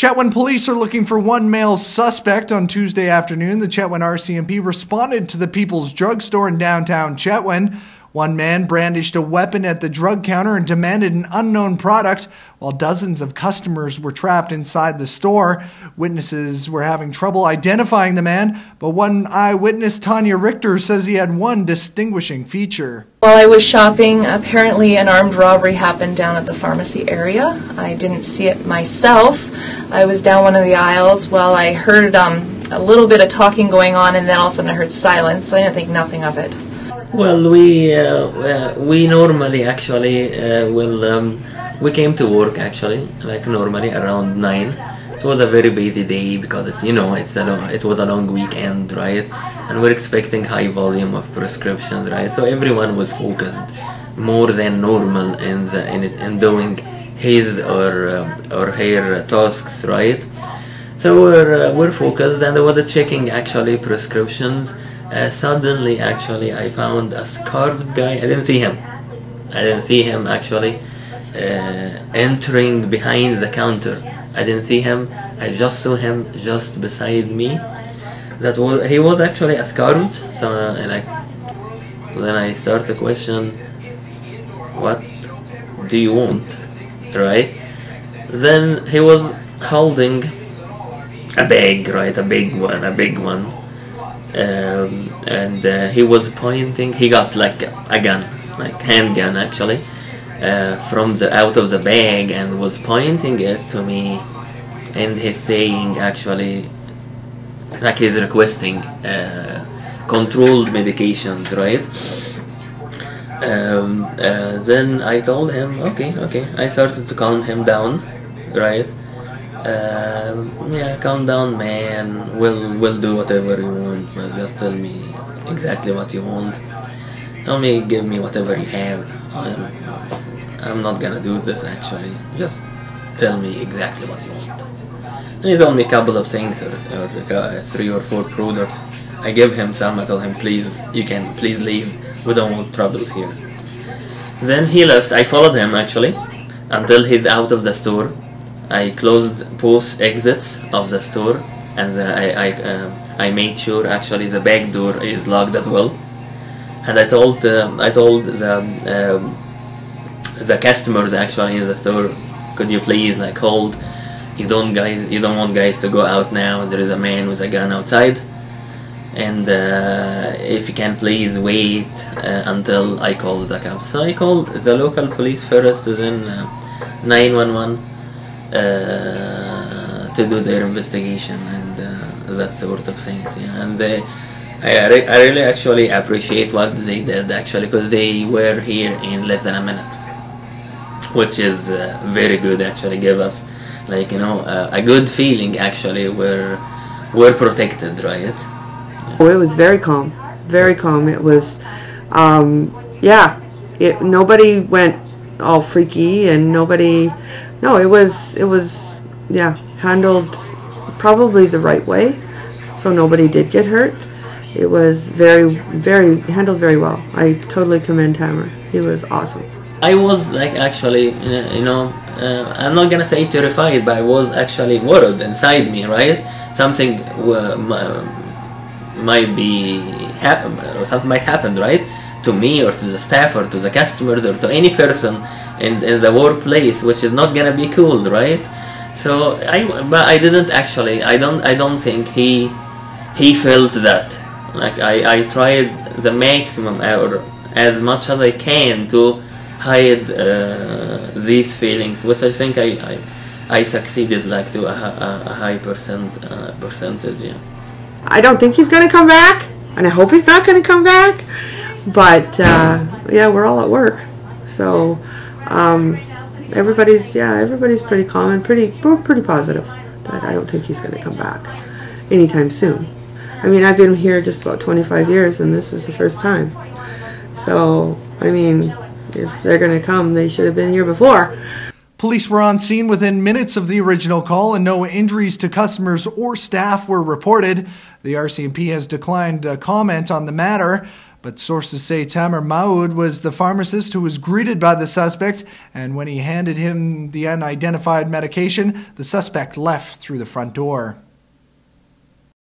Chetwynd police are looking for one male suspect on Tuesday afternoon. The Chetwynd RCMP responded to the People's Drug Store in downtown Chetwynd. One man brandished a weapon at the drug counter and demanded an unknown product, while dozens of customers were trapped inside the store. Witnesses were having trouble identifying the man, but one eyewitness, Tonia Richter, says he had one distinguishing feature. While I was shopping, apparently an armed robbery happened down at the pharmacy area. I didn't see it myself. I was down one of the aisles while I heard um, a little bit of talking going on, and then all of a sudden I heard silence, so I didn't think nothing of it. Well, we uh, uh, we normally actually uh, will um, we came to work actually like normally around nine. It was a very busy day because it's you know it's a long, it was a long weekend right, and we're expecting high volume of prescriptions right. So everyone was focused more than normal in the, in, in doing his or uh, or her tasks right. So we're uh, we're focused and there was a checking actually prescriptions uh, suddenly actually I found a scarred guy. I didn't see him. I didn't see him actually uh, entering behind the counter. I didn't see him. I just saw him just beside me. That was he was actually a scout so uh, like then I start to question what do you want? Right? Then he was holding a bag right? A big one a big one um, and uh, he was pointing he got like a gun like handgun actually uh, from the out of the bag and was pointing it to me. And he's saying actually like he's requesting uh, controlled medications right? Um, uh, then I told him okay okay. I started to calm him down right? Um, yeah, calm down, man. We'll we'll do whatever you want, just tell me exactly what you want. Tell me, give me whatever you have. I'm, I'm not gonna do this actually. Just tell me exactly what you want. And he told me a couple of things, or, or uh, three or four products. I gave him some. I told him, please, you can please leave. We don't want troubles here. Then he left. I followed him actually until he's out of the store I closed both exits of the store and uh, I I, uh, I made sure actually the back door is locked as well. And I told uh, I told the um, the customers actually in the store could you please like hold? You don't guys you don't want guys to go out now. There is a man with a gun outside. And uh, if you can please wait uh, until I call the cops. So I called the local police first then uh, 911 uh, to do their investigation and uh, that sort of things. Yeah, and they, I, re- I really actually appreciate what they did actually because they were here in less than a minute, which is uh, very good. Actually, give us like you know a good feeling. Actually, we're we're protected, right? Yeah. Oh, it was very calm, very calm. It was, um, yeah. It, nobody went all freaky and nobody no, it was it was yeah handled probably the right way, so nobody did get hurt. It was very very handled very well. I totally commend Tamer. He was awesome. I was like actually you know uh, I'm not gonna say terrified, but I was actually worried inside me, right? Something uh, might be happen or something might happen, right? To me or to the staff or to the customers or to any person in, in the workplace, which is not gonna be cool, right? So I, but I didn't actually. I don't. I don't think he he felt that. Like I, I tried the maximum or as much as I can to hide uh, these feelings, which I think I, I, I succeeded like to a, a, a high percent uh, percentage. Yeah. I don't think he's gonna come back, and I hope he's not gonna come back. But uh, yeah, we're all at work, so um, everybody's yeah, everybody's pretty calm and pretty pretty positive that I don't think he's going to come back anytime soon. I mean, I've been here just about 25 years, and this is the first time. So, I mean, if they're going to come, they should have been here before. Police were on scene within minutes of the original call, and no injuries to customers or staff were reported. The RCMP has declined comment on the matter. But sources say Tamer Mahoud was the pharmacist who was greeted by the suspect, and when he handed him the unidentified medication, the suspect left through the front door.